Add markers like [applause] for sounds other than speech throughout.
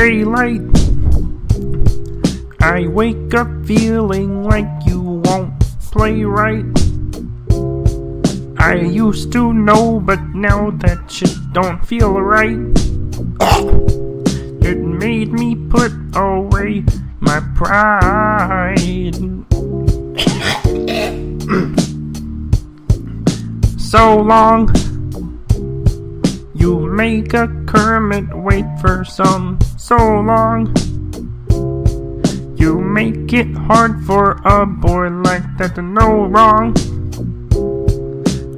daylight. I wake up feeling like you won't play right. I used to know, but now that shit don't feel right. It made me put away my pride. [coughs] so long. Make a Kermit wait for some so long. You make it hard for a boy like that to know wrong.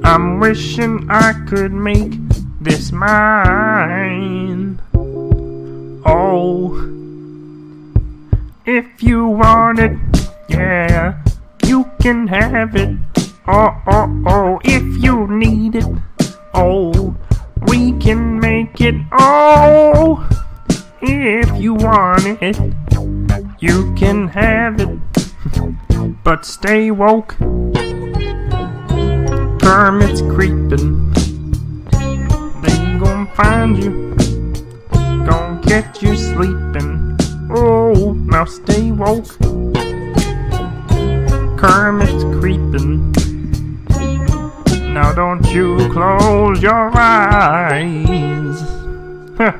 I'm wishing I could make this mine. Oh, if you want it, yeah, you can have it. Oh, oh, oh, if you need it, oh, Oh, if you want it, you can have it. But stay woke. Kermit's creeping. They gon' find you. Gon' catch you sleeping. Oh, now stay woke. Kermit's creeping. Now don't you close your eyes. Huh.